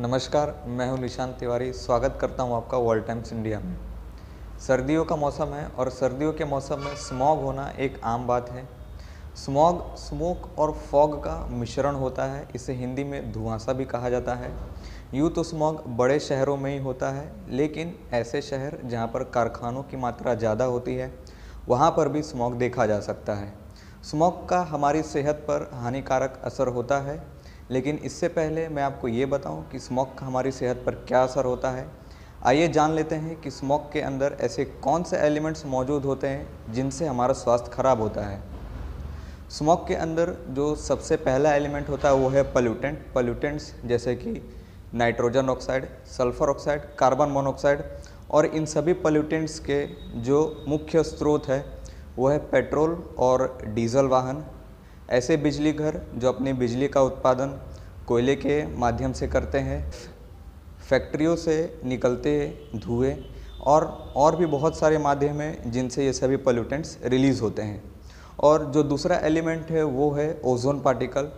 नमस्कार, मैं हूँ निशांत तिवारी। स्वागत करता हूँ आपका वर्ल्ड टाइम्स इंडिया में। सर्दियों का मौसम है और सर्दियों के मौसम में स्मॉग होना एक आम बात है। स्मॉग, स्मोक और फॉग का मिश्रण होता है, इसे हिंदी में धुआंसा भी कहा जाता है। यूँ तो स्मॉग बड़े शहरों में ही होता है, लेकिन ऐसे शहर जहाँ पर कारखानों की मात्रा ज़्यादा होती है, वहाँ पर भी स्मॉग देखा जा सकता है। स्मॉग का हमारी सेहत पर हानिकारक असर होता है लेकिन इससे पहले मैं आपको ये बताऊँ कि स्मोक का हमारी सेहत पर क्या असर होता है। आइए जान लेते हैं कि स्मोक के अंदर ऐसे कौन से एलिमेंट्स मौजूद होते हैं जिनसे हमारा स्वास्थ्य खराब होता है। स्मोक के अंदर जो सबसे पहला एलिमेंट होता है वो है पल्यूटेंट। पल्यूटेंट्स जैसे कि nitrogen oxide, sulphur oxide, carbon monoxide और इन सभी पल्यूटेंट्स के जो मुख्य स्रोत है वो है पेट्रोल और डीजल वाहन। ऐसे बिजली घर जो अपनी बिजली का उत्पादन कोयले के माध्यम से करते हैं, फैक्ट्रियों से निकलते धुएँ और और भी बहुत सारे माध्यम हैं जिनसे ये सभी पोल्यूटेंट्स रिलीज़ होते हैं। और जो दूसरा एलिमेंट है वो है ओजोन पार्टिकल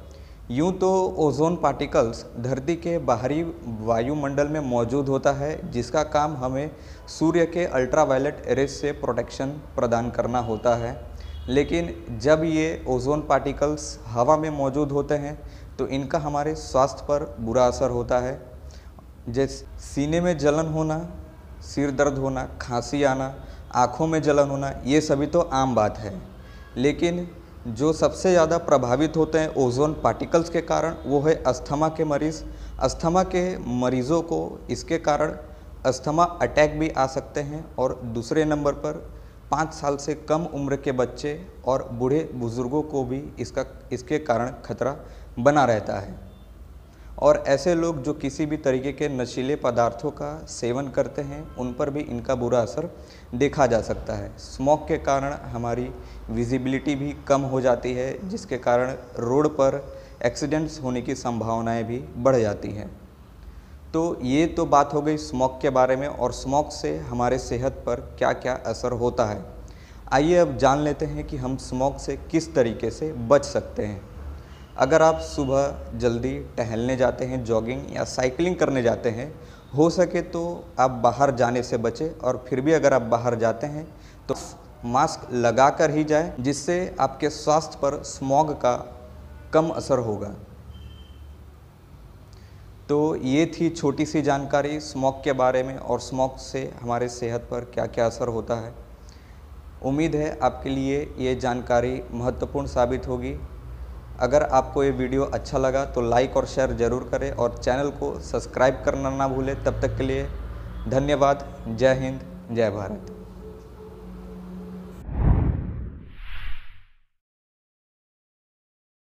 यूँ तो ओजोन पार्टिकल्स धरती के बाहरी वायुमंडल में मौजूद होता है, जिसका काम हमें सूर्य के अल्ट्रावायलेट रेज से प्रोटेक्शन प्रदान करना होता है। लेकिन जब ये ओजोन पार्टिकल्स हवा में मौजूद होते हैं तो इनका हमारे स्वास्थ्य पर बुरा असर होता है। जैसे सीने में जलन होना, सिर दर्द होना, खांसी आना, आँखों में जलन होना, ये सभी तो आम बात है। लेकिन जो सबसे ज़्यादा प्रभावित होते हैं ओजोन पार्टिकल्स के कारण, वो है अस्थमा के मरीज़। अस्थमा के मरीज़ों को इसके कारण अस्थमा अटैक भी आ सकते हैं और दूसरे नंबर पर पाँच साल से कम उम्र के बच्चे और बूढ़े बुज़ुर्गों को भी इसका, इसके कारण खतरा बना रहता है। और ऐसे लोग जो किसी भी तरीके के नशीले पदार्थों का सेवन करते हैं, उन पर भी इनका बुरा असर देखा जा सकता है। स्मोक के कारण हमारी विजिबिलिटी भी कम हो जाती है, जिसके कारण रोड पर एक्सीडेंट्स होने की संभावनाएँ भी बढ़ जाती हैं। तो ये तो बात हो गई स्मोक के बारे में और स्मोक से हमारे सेहत पर क्या क्या असर होता है। आइए अब जान लेते हैं कि हम स्मोक से किस तरीके से बच सकते हैं। अगर आप सुबह जल्दी टहलने जाते हैं, जॉगिंग या साइकिलिंग करने जाते हैं, हो सके तो आप बाहर जाने से बचें और फिर भी अगर आप बाहर जाते हैं तो मास्क लगा कर ही जाए, जिससे आपके स्वास्थ्य पर स्मॉग का कम असर होगा। तो ये थी छोटी सी जानकारी स्मोक के बारे में और स्मोक से हमारे सेहत पर क्या क्या असर होता है। उम्मीद है आपके लिए ये जानकारी महत्वपूर्ण साबित होगी। अगर आपको ये वीडियो अच्छा लगा तो लाइक और शेयर ज़रूर करें और चैनल को सब्सक्राइब करना ना भूलें। तब तक के लिए धन्यवाद। जय हिंद, जय भारत।